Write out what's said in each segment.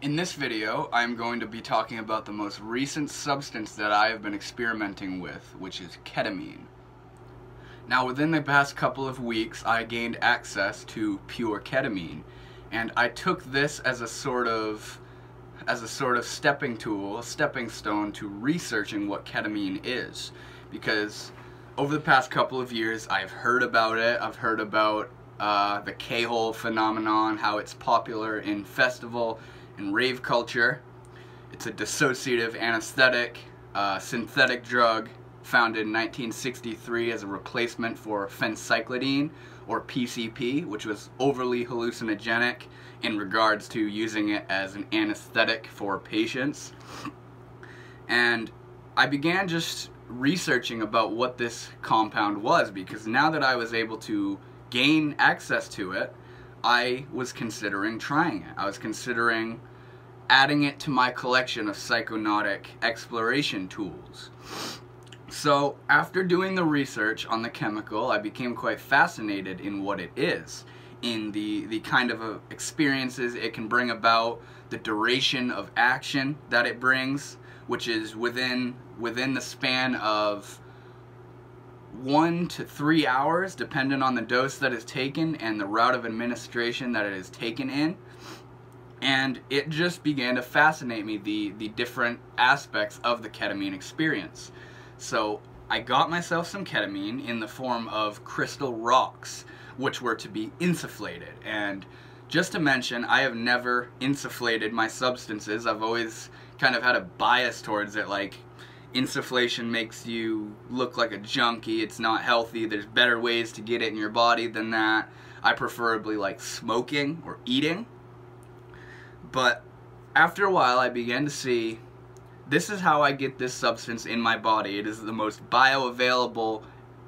In this video, I'm going to be talking about the most recent substance that I have been experimenting with, which is ketamine. Now, within the past couple of weeks, I gained access to pure ketamine, and I took this as a sort of as a sort of stepping tool, a stepping stone to researching what ketamine is, because over the past couple of years, I've heard about it. I've heard about uh, the K-hole phenomenon, how it's popular in festival and rave culture. It's a dissociative anesthetic, uh, synthetic drug founded in 1963 as a replacement for phencyclidine or PCP, which was overly hallucinogenic in regards to using it as an anesthetic for patients. And I began just researching about what this compound was because now that I was able to gain access to it, I was considering trying it. I was considering adding it to my collection of psychonautic exploration tools. So, after doing the research on the chemical, I became quite fascinated in what it is, in the, the kind of uh, experiences it can bring about, the duration of action that it brings, which is within, within the span of one to three hours, depending on the dose that is taken and the route of administration that it is taken in. And it just began to fascinate me, the, the different aspects of the ketamine experience. So I got myself some ketamine in the form of crystal rocks, which were to be insufflated. And just to mention, I have never insufflated my substances. I've always kind of had a bias towards it, like insufflation makes you look like a junkie. It's not healthy. There's better ways to get it in your body than that. I preferably like smoking or eating. But after a while, I began to see this is how I get this substance in my body. It is the most bioavailable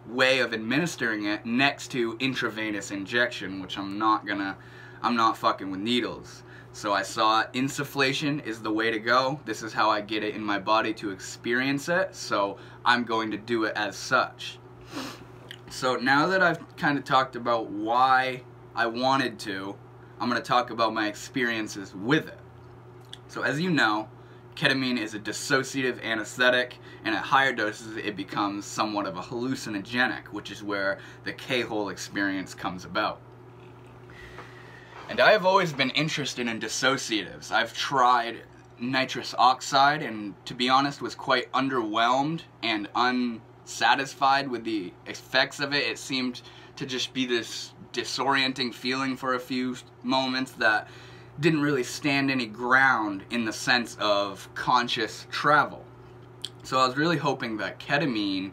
way of administering it next to intravenous injection, which I'm not gonna, I'm not fucking with needles. So I saw insufflation is the way to go. This is how I get it in my body to experience it. So I'm going to do it as such. So now that I've kind of talked about why I wanted to, I'm going to talk about my experiences with it. So as you know, ketamine is a dissociative anesthetic, and at higher doses it becomes somewhat of a hallucinogenic, which is where the K-hole experience comes about. And I have always been interested in dissociatives. I've tried nitrous oxide and to be honest was quite underwhelmed and unsatisfied with the effects of it. It seemed to just be this disorienting feeling for a few moments that didn't really stand any ground in the sense of conscious travel. So I was really hoping that ketamine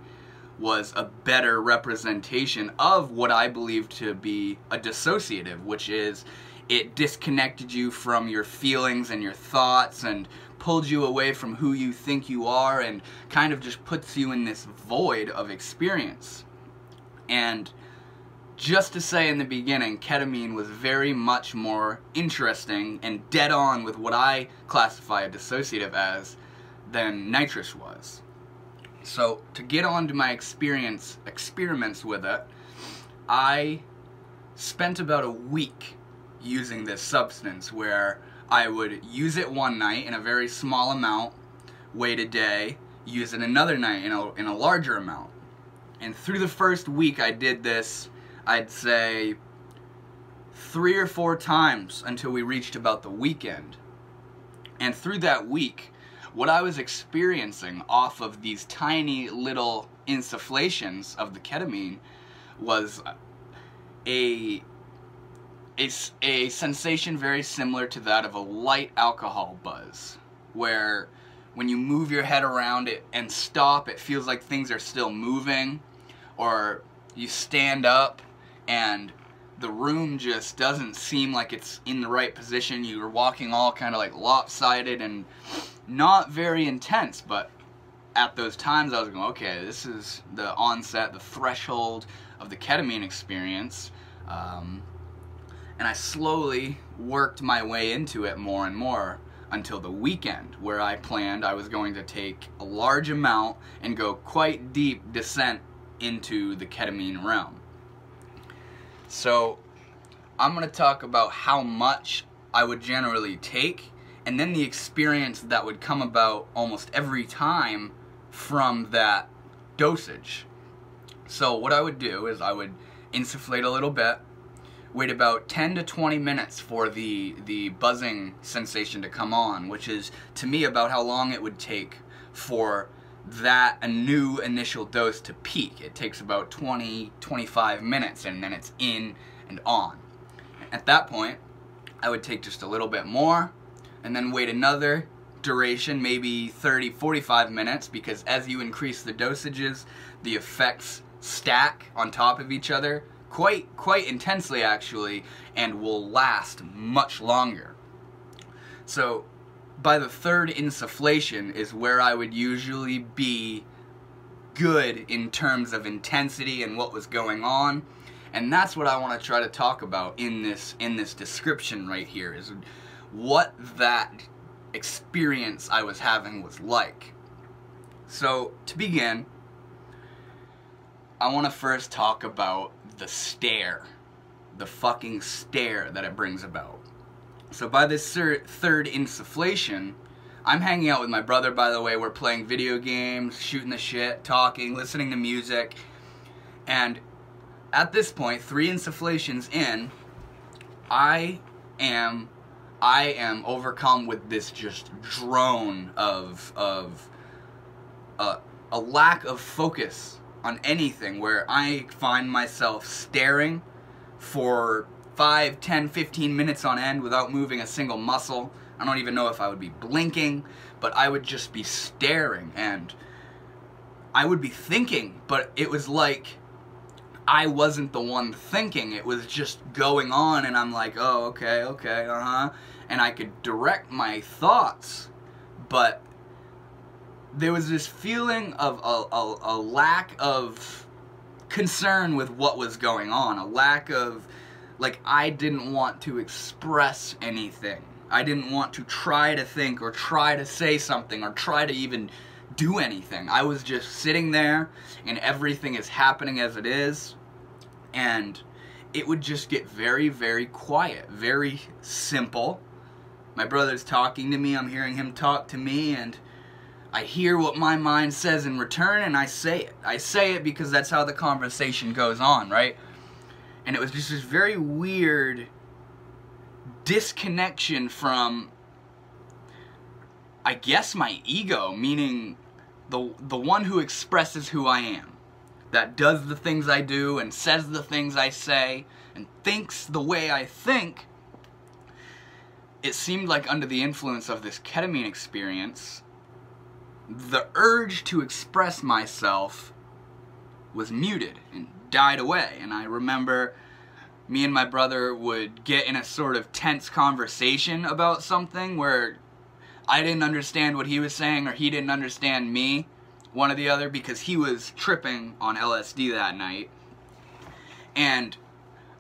was a better representation of what I believe to be a dissociative, which is it disconnected you from your feelings and your thoughts and pulled you away from who you think you are and kind of just puts you in this void of experience. And just to say in the beginning, ketamine was very much more interesting and dead on with what I classify a dissociative as than nitrous was. So to get on to my experience experiments with it, I spent about a week using this substance where I would use it one night in a very small amount, wait a day, use it another night in a, in a larger amount. And through the first week I did this, I'd say three or four times until we reached about the weekend. And through that week, what I was experiencing off of these tiny little insufflations of the ketamine was a, a, a sensation very similar to that of a light alcohol buzz, where when you move your head around it and stop, it feels like things are still moving, or you stand up and the room just doesn't seem like it's in the right position. You're walking all kind of like lopsided and not very intense, but at those times I was going, okay, this is the onset, the threshold of the ketamine experience. Um, and I slowly worked my way into it more and more until the weekend, where I planned I was going to take a large amount and go quite deep descent into the ketamine realm. So I'm going to talk about how much I would generally take and then the experience that would come about almost every time from that dosage. So what I would do is I would insufflate a little bit, wait about 10 to 20 minutes for the the buzzing sensation to come on, which is to me about how long it would take for that a new initial dose to peak. It takes about 20 25 minutes and then it's in and on. At that point, I would take just a little bit more and then wait another duration, maybe 30 45 minutes because as you increase the dosages, the effects stack on top of each other quite quite intensely actually and will last much longer. So by the third insufflation is where I would usually be good in terms of intensity and what was going on. And that's what I want to try to talk about in this in this description right here is what that experience I was having was like. So, to begin, I want to first talk about the stare. The fucking stare that it brings about. So by this third insufflation, I'm hanging out with my brother, by the way. We're playing video games, shooting the shit, talking, listening to music. And at this point, three insufflations in, I am I am overcome with this just drone of of uh, a lack of focus on anything where I find myself staring for 5, 10, 15 minutes on end without moving a single muscle. I don't even know if I would be blinking, but I would just be staring and I would be thinking, but it was like I wasn't the one thinking. It was just going on and I'm like, "Oh, okay, okay, uh-huh." And I could direct my thoughts, but there was this feeling of a, a, a, lack of concern with what was going on, a lack of, like, I didn't want to express anything. I didn't want to try to think or try to say something or try to even do anything. I was just sitting there and everything is happening as it is. And it would just get very, very quiet, very simple. My brother's talking to me, I'm hearing him talk to me, and I hear what my mind says in return and I say it. I say it because that's how the conversation goes on, right? And it was just this very weird disconnection from I guess my ego, meaning the the one who expresses who I am. That does the things I do and says the things I say and thinks the way I think. It seemed like under the influence of this ketamine experience, the urge to express myself was muted and died away. And I remember me and my brother would get in a sort of tense conversation about something where I didn't understand what he was saying or he didn't understand me, one or the other, because he was tripping on LSD that night. And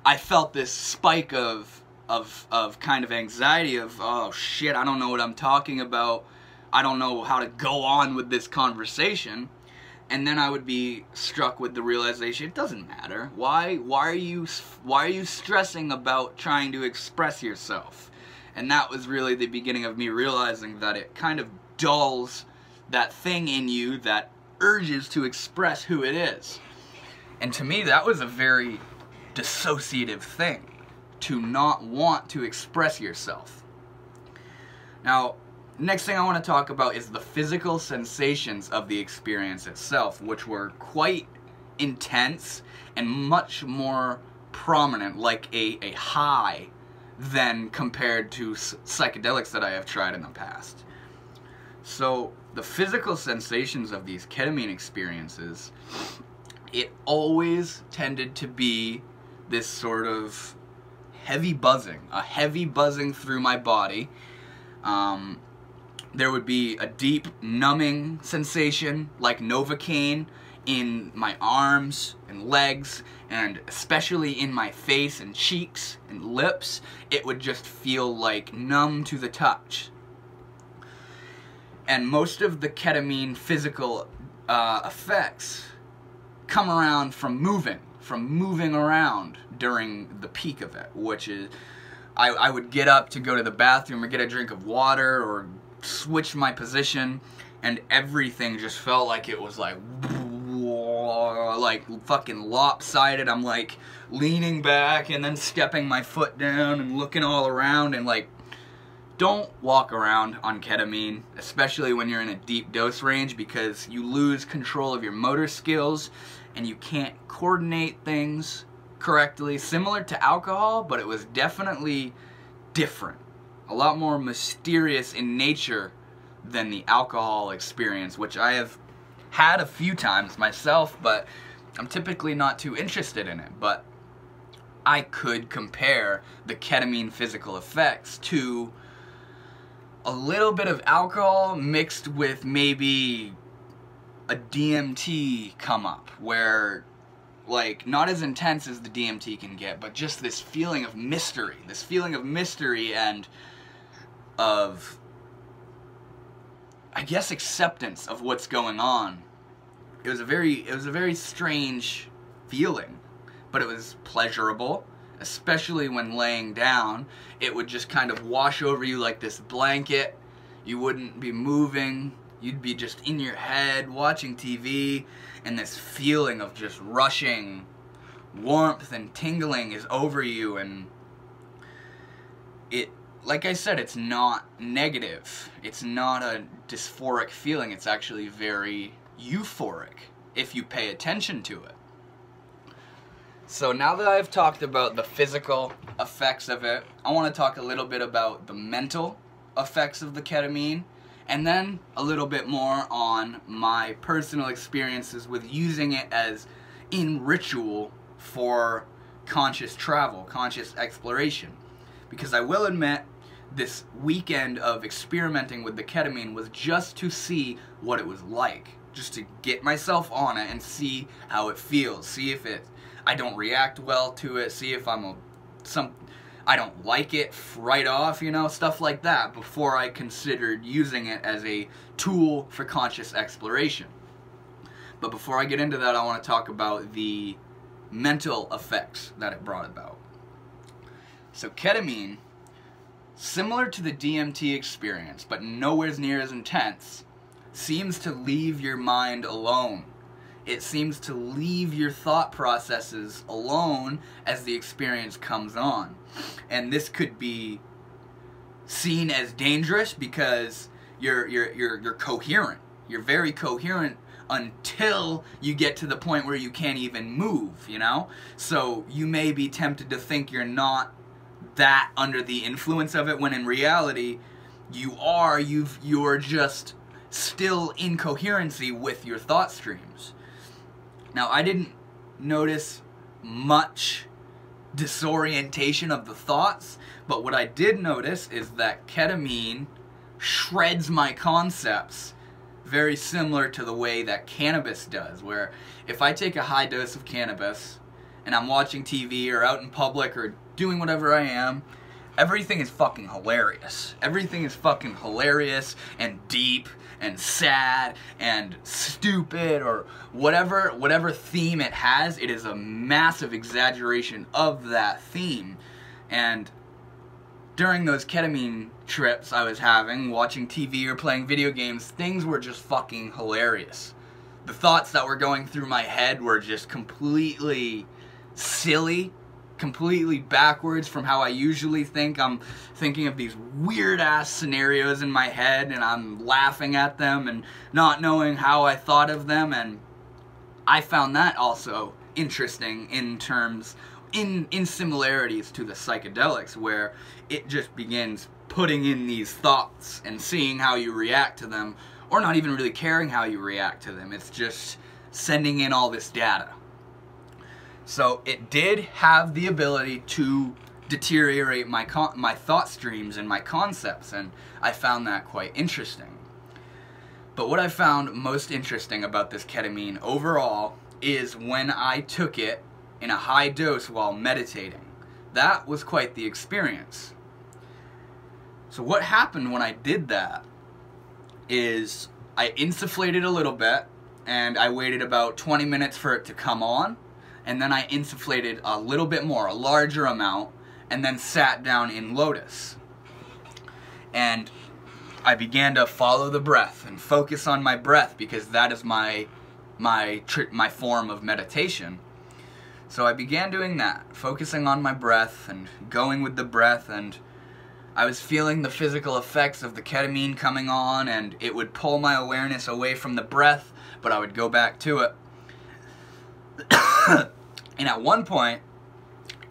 I felt this spike of of of kind of anxiety of oh shit, I don't know what I'm talking about I don't know how to go on with this conversation. And then I would be struck with the realization it doesn't matter. Why why are you why are you stressing about trying to express yourself? And that was really the beginning of me realizing that it kind of dulls that thing in you that urges to express who it is. And to me that was a very dissociative thing to not want to express yourself. Now, Next thing I want to talk about is the physical sensations of the experience itself, which were quite intense and much more prominent, like a, a high, than compared to psychedelics that I have tried in the past. So, the physical sensations of these ketamine experiences, it always tended to be this sort of heavy buzzing, a heavy buzzing through my body. Um, there would be a deep numbing sensation like Novocaine in my arms and legs and especially in my face and cheeks and lips. It would just feel like numb to the touch. And most of the ketamine physical uh, effects come around from moving, from moving around during the peak of it, which is I, I would get up to go to the bathroom or get a drink of water or switch my position, and everything just felt like it was like like fucking lopsided. I'm like leaning back and then stepping my foot down and looking all around and like don't walk around on ketamine, especially when you're in a deep dose range because you lose control of your motor skills and you can't coordinate things correctly. Similar to alcohol, but it was definitely different. A lot more mysterious in nature than the alcohol experience, which I have had a few times myself, but I'm typically not too interested in it. But I could compare the ketamine physical effects to a little bit of alcohol mixed with maybe a DMT come up where like not as intense as the DMT can get, but just this feeling of mystery, this feeling of mystery and of I guess acceptance of what's going on. It was a very it was a very strange feeling, but it was pleasurable, especially when laying down. It would just kind of wash over you like this blanket. You wouldn't be moving. You'd be just in your head watching TV and this feeling of just rushing warmth and tingling is over you and it like I said, it's not negative. It's not a dysphoric feeling. It's actually very euphoric if you pay attention to it. So now that I've talked about the physical effects of it, I want to talk a little bit about the mental effects of the ketamine and then a little bit more on my personal experiences with using it as in ritual for conscious travel, conscious exploration. Because I will admit, this weekend of experimenting with the ketamine was just to see what it was like. Just to get myself on it and see how it feels. See if it I don't react well to it. See if I'm a some I don't like it right off, you know, stuff like that before I considered using it as a tool for conscious exploration. But before I get into that, I want to talk about the mental effects that it brought about. So ketamine similar to the DMT experience, but nowhere near as intense, seems to leave your mind alone. It seems to leave your thought processes alone as the experience comes on. And this could be seen as dangerous because you're you're you're you're coherent. You're very coherent until you get to the point where you can't even move, you know? So you may be tempted to think you're not that under the influence of it when in reality you are you've you're just still in coherency with your thought streams. Now i didn't notice much disorientation of the thoughts but what i did notice is that ketamine shreds my concepts very similar to the way that cannabis does where if i take a high dose of cannabis and i'm watching tv or out in public or doing whatever I am, everything is fucking hilarious. Everything is fucking hilarious and deep and sad and stupid or whatever whatever theme it has, it is a massive exaggeration of that theme. And during those ketamine trips I was having, watching TV or playing video games, things were just fucking hilarious. The thoughts that were going through my head were just completely silly completely backwards from how I usually think. I'm thinking of these weird ass scenarios in my head and I'm laughing at them and not knowing how I thought of them and I found that also interesting in terms in in similarities to the psychedelics where it just begins putting in these thoughts and seeing how you react to them or not even really caring how you react to them. It's just sending in all this data. So it did have the ability to deteriorate my my thought streams and my concepts, and I found that quite interesting. But what I found most interesting about this ketamine overall is when I took it in a high dose while meditating. That was quite the experience. So what happened when I did that is I insufflated a little bit and I waited about 20 minutes for it to come on and then I insufflated a little bit more, a larger amount, and then sat down in lotus. And I began to follow the breath and focus on my breath because that is my my my form of meditation. So I began doing that, focusing on my breath and going with the breath and I was feeling the physical effects of the ketamine coming on and it would pull my awareness away from the breath, but I would go back to it. and at one point,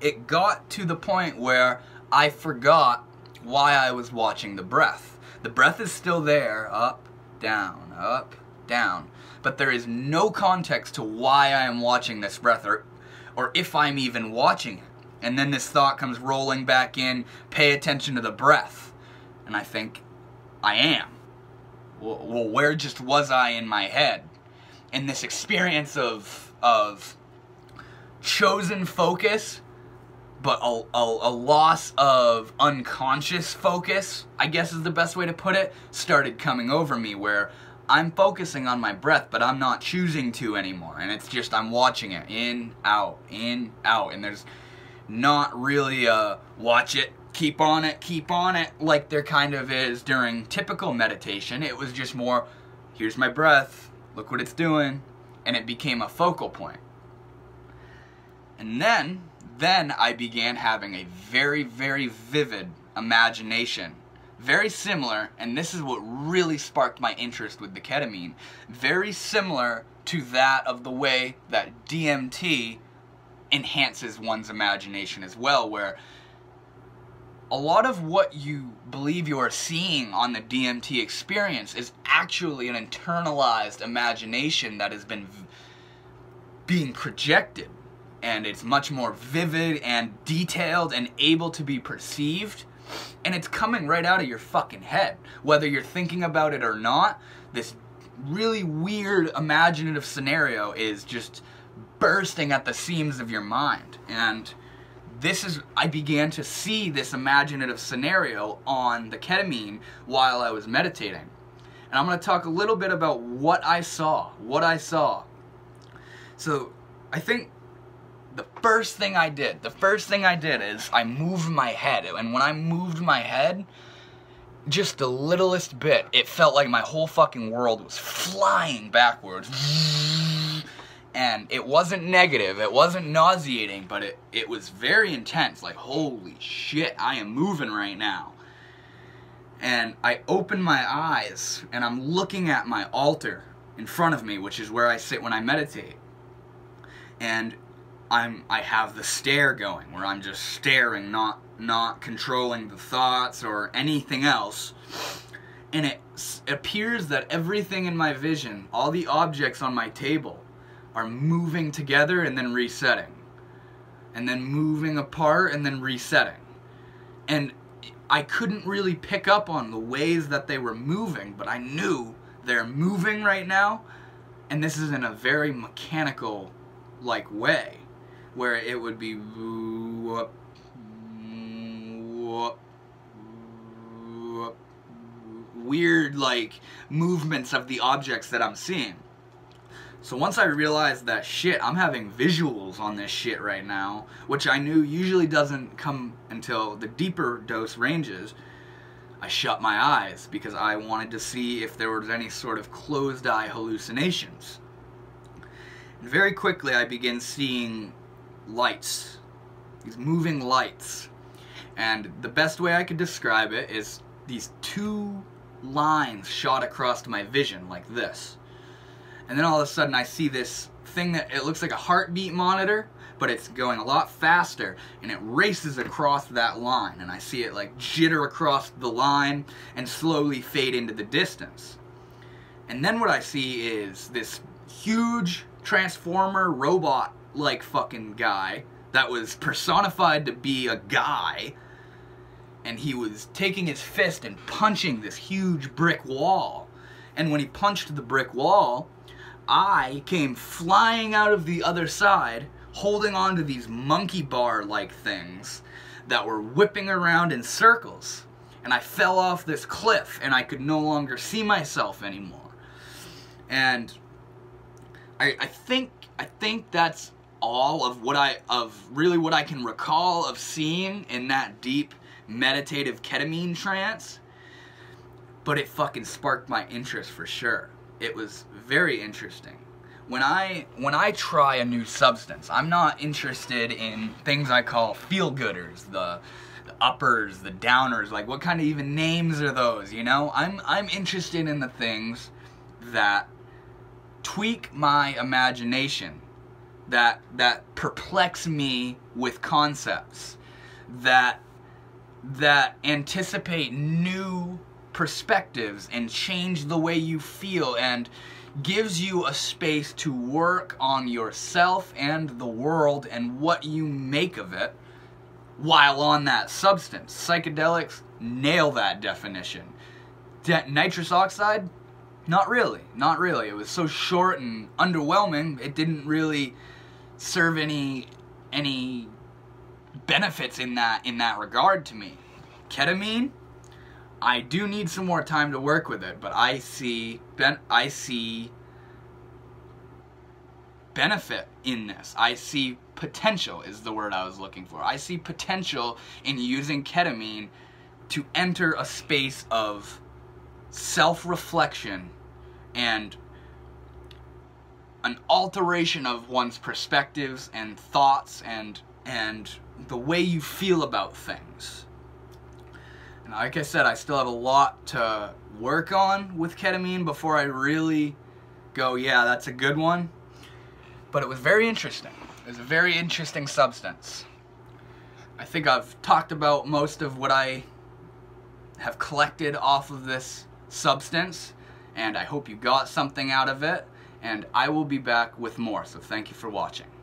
it got to the point where I forgot why I was watching the breath. The breath is still there, up, down, up, down, but there is no context to why I am watching this breath or, or if I'm even watching it. And then this thought comes rolling back in pay attention to the breath. And I think, I am. Well, where just was I in my head? In this experience of, of chosen focus but a, a, a, loss of unconscious focus, I guess is the best way to put it, started coming over me where I'm focusing on my breath, but I'm not choosing to anymore. And it's just I'm watching it in, out, in, out. And there's not really a watch it, keep on it, keep on it, like there kind of is during typical meditation. It was just more, here's my breath, look what it's doing. And it became a focal point. And then then I began having a very, very vivid imagination. Very similar, and this is what really sparked my interest with the ketamine, very similar to that of the way that DMT enhances one's imagination as well, where a lot of what you believe you are seeing on the DMT experience is actually an internalized imagination that has been being projected and it's much more vivid and detailed and able to be perceived. And it's coming right out of your fucking head. Whether you're thinking about it or not, this really weird imaginative scenario is just bursting at the seams of your mind. And this is, I began to see this imaginative scenario on the ketamine while I was meditating. And I'm going to talk a little bit about what I saw. What I saw. So, I think the first thing I did, the first thing I did is I moved my head. And when I moved my head, just the littlest bit, it felt like my whole fucking world was flying backwards. And it wasn't negative, it wasn't nauseating, but it, it was very intense. Like, holy shit, I am moving right now. And I open my eyes and I'm looking at my altar in front of me, which is where I sit when I meditate. And I'm I have the stare going where I'm just staring, not not controlling the thoughts or anything else. And it appears that everything in my vision, all the objects on my table, are moving together and then resetting. And then moving apart and then resetting. And I couldn't really pick up on the ways that they were moving, but I knew they're moving right now, and this is in a very mechanical like way where it would be whoop, whoop, whoop, weird like movements of the objects that I'm seeing. So once I realized that shit, I'm having visuals on this shit right now, which I knew usually doesn't come until the deeper dose ranges, I shut my eyes because I wanted to see if there was any sort of closed eye hallucinations. And very quickly I begin seeing lights, these moving lights. And the best way I could describe it is these two lines shot across my vision like this. And then all of a sudden I see this thing that it looks like a heartbeat monitor, but it's going a lot faster and it races across that line and I see it like jitter across the line and slowly fade into the distance. And then what I see is this huge transformer robot like fucking guy that was personified to be a guy and he was taking his fist and punching this huge brick wall. And when he punched the brick wall, I came flying out of the other side, holding on to these monkey bar like things that were whipping around in circles. And I fell off this cliff and I could no longer see myself anymore. And I, I think I think that's all of what I of really what I can recall of seeing in that deep meditative ketamine trance. But it fucking sparked my interest for sure. It was very interesting. When I when I try a new substance, I'm not interested in things I call feel gooders, the the uppers, the downers, like what kind of even names are those, you know? I'm I'm interested in the things that tweak my imagination, that that perplex me with concepts, that that anticipate new perspectives and change the way you feel and gives you a space to work on yourself and the world and what you make of it while on that substance. Psychedelics nail that definition. De- nitrous oxide, not really, not really. It was so short and underwhelming. It didn't really serve any any benefits in that in that regard to me. Ketamine, I do need some more time to work with it, but I see ben- I see benefit in this. I see potential is the word I was looking for. I see potential in using ketamine to enter a space of self-reflection and an alteration of one's perspectives and thoughts and and the way you feel about things. And like I said, I still have a lot to work on with ketamine before I really go, yeah, that's a good one. But it was very interesting. It was a very interesting substance. I think I've talked about most of what I have collected off of this substance, and I hope you got something out of it, and I will be back with more, so thank you for watching.